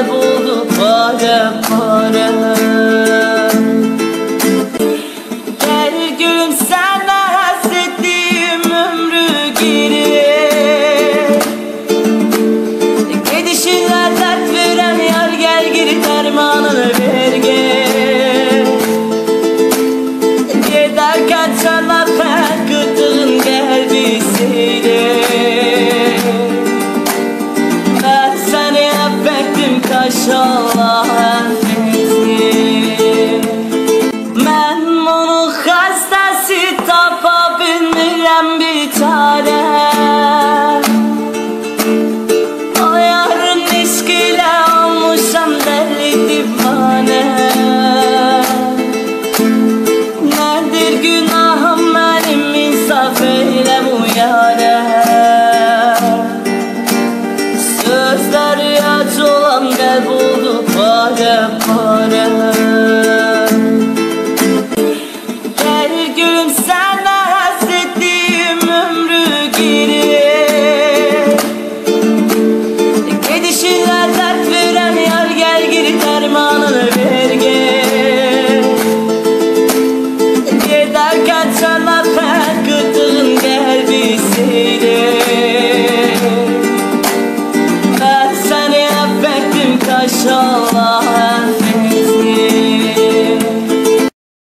kayboldu alem inşallah bunu xəstəsi tapa bilmirəm bir وقفنا inshallah.